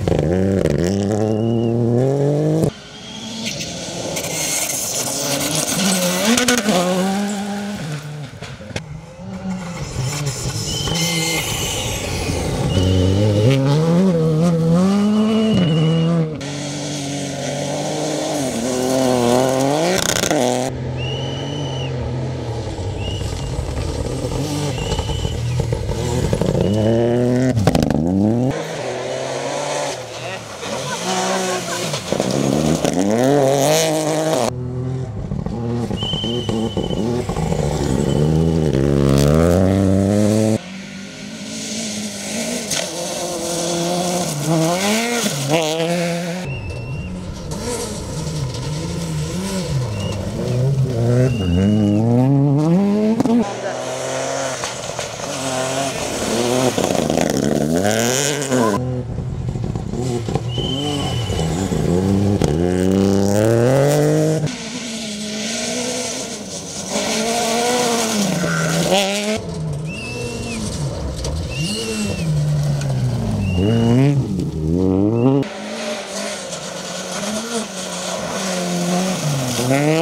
mm Oh. Mm-hmm.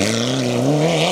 ¡Ah,